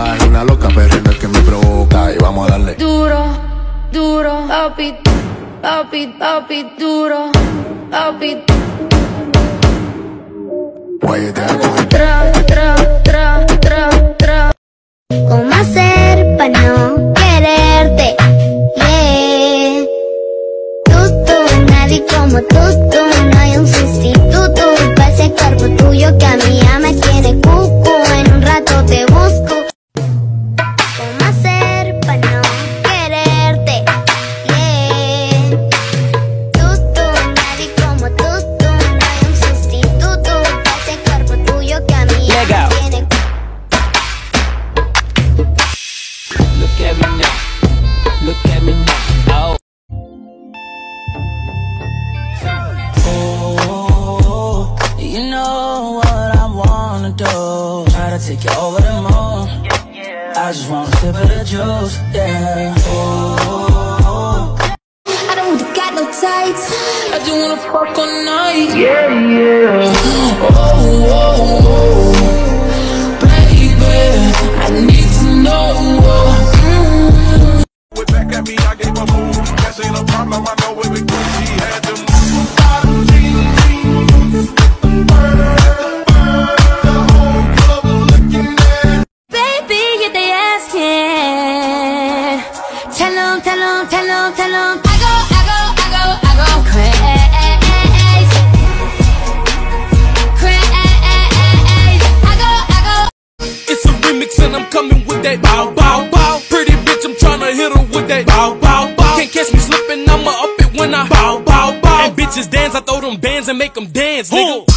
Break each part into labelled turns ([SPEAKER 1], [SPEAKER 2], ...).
[SPEAKER 1] Más una loca, pero es que me provoca. Y vamos a darle
[SPEAKER 2] duro, duro, papi, papi, papi, duro, papi.
[SPEAKER 1] Oye, te hago
[SPEAKER 2] tra, tra, tra, tra, tra.
[SPEAKER 3] ¿Cómo hacer para no?
[SPEAKER 4] You know what I wanna do Try to take you over the moon I just wanna sip of the juice, yeah Ooh.
[SPEAKER 2] I don't really got no tights
[SPEAKER 4] I just wanna fuck all night Yeah, yeah Oh.
[SPEAKER 5] with that bow, bow, bow. Can't catch me slipping, I'ma up it when I bow, bow, bow. And bitches dance, I throw them bands and make them dance, nigga.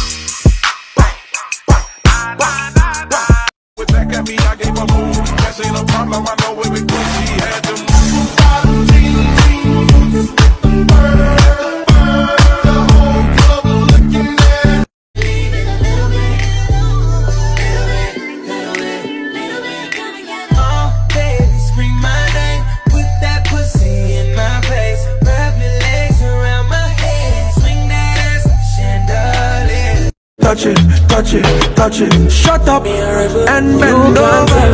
[SPEAKER 6] touch it, touch it, touch it. Shut up and bend over.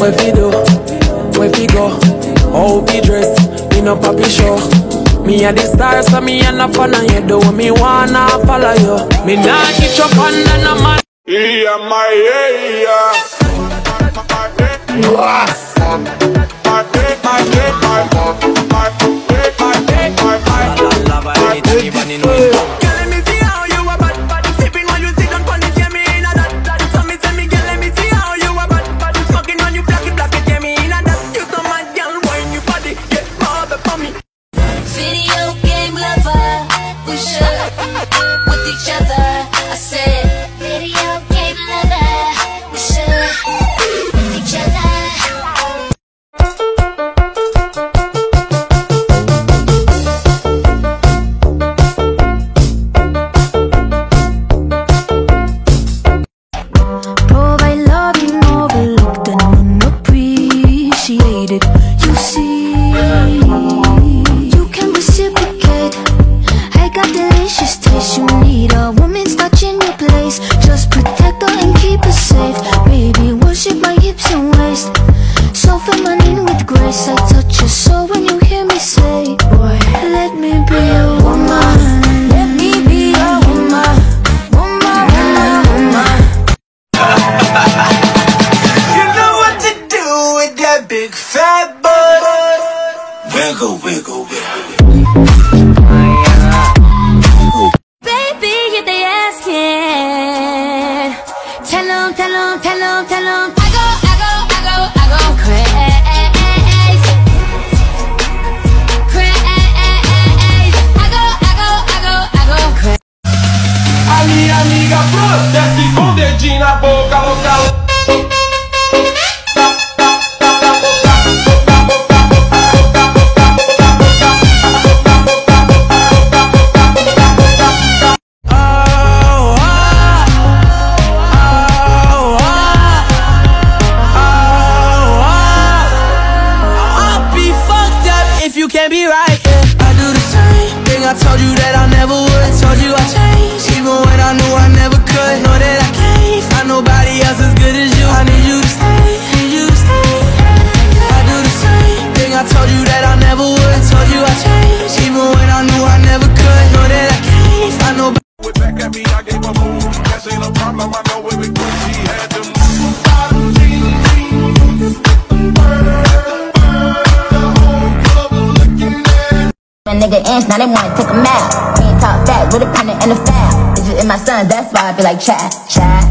[SPEAKER 4] Where we do, where we go, how we dress, we no poppy show. Me a the star, so me a na fan and you do what me wanna follow you. Me not get your pan and a man.
[SPEAKER 7] Yeah, my yeah. You my I my it, my
[SPEAKER 2] in my
[SPEAKER 8] inch, now they wanna take a map. We ain't talk back with a pen and a fab. It's just in my sons, that's why I feel like chat, chat,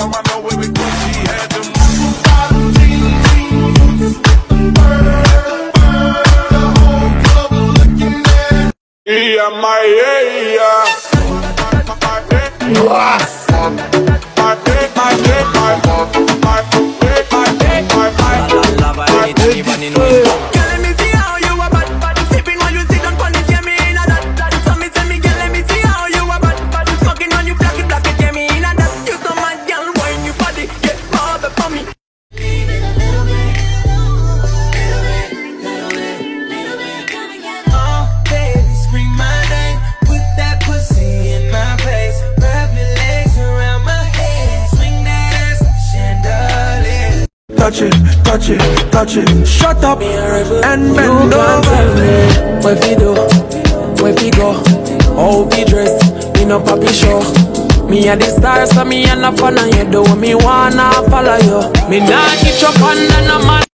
[SPEAKER 9] ain't a problem, I know where we go. She had them. Yeah, my yeah, yeah. My dick, my dick, my day, my dick, my dick, my day, my
[SPEAKER 7] Lava anything even in winter.
[SPEAKER 10] Girl, let
[SPEAKER 11] touch it, touch it. Shut up and
[SPEAKER 12] You
[SPEAKER 11] bend
[SPEAKER 12] can't tell
[SPEAKER 11] over.
[SPEAKER 12] me where we do, where we go, how we dress. Me no papi show. Me a the star, so me a no fan of you. Do what me wanna follow you. Me nah get your under no man.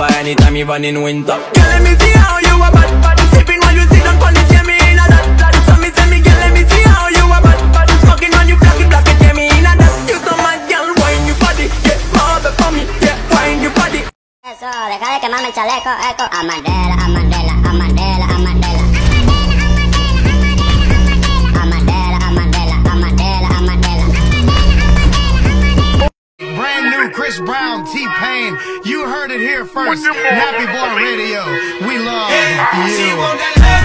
[SPEAKER 7] Hotter than lava anytime even in winter.
[SPEAKER 10] Girl, let me see how you a bad bad. Sipping while you sit down pon it, yeah, me in a that that. So me say me, girl, let me see how you a bad bad. Smoking on you, black it, black it, yeah, me in a that. You so mad, girl, wine your body, get bob for me, yeah, wine your body.
[SPEAKER 13] Eso, deja de quemarme el chaleco, eco. Amandela, Amandela, Amandela,
[SPEAKER 14] Chris Brown, T Pain. You heard it here first. Nappy Boy Radio. We love you.
[SPEAKER 5] want that love.